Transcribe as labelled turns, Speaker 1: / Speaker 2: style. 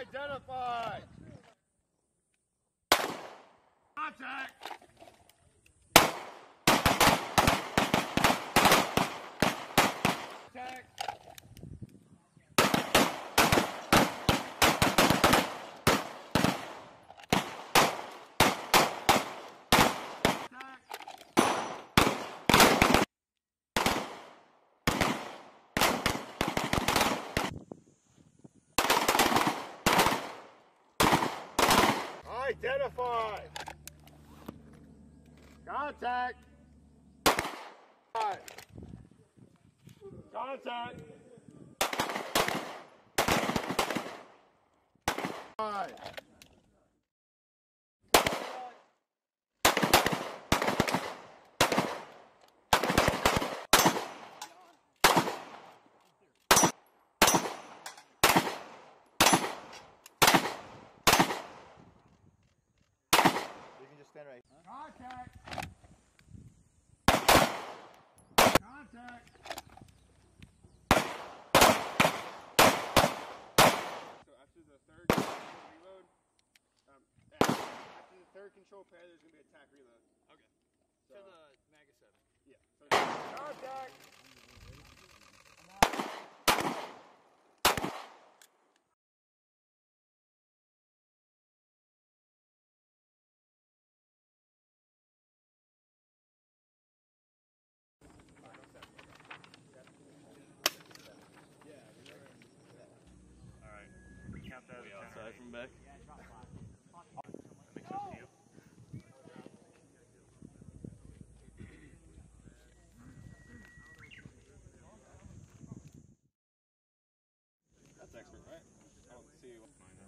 Speaker 1: Contact. Contact. Identify. Contact. Contact.
Speaker 2: You can right.
Speaker 1: Contact. Contact.
Speaker 3: So after the third reload, um, after the third control pair, there's gonna be a tac reload.
Speaker 4: Okay.
Speaker 3: So,
Speaker 4: to the Maga 7.
Speaker 3: yeah. So
Speaker 1: Contact.
Speaker 3: That's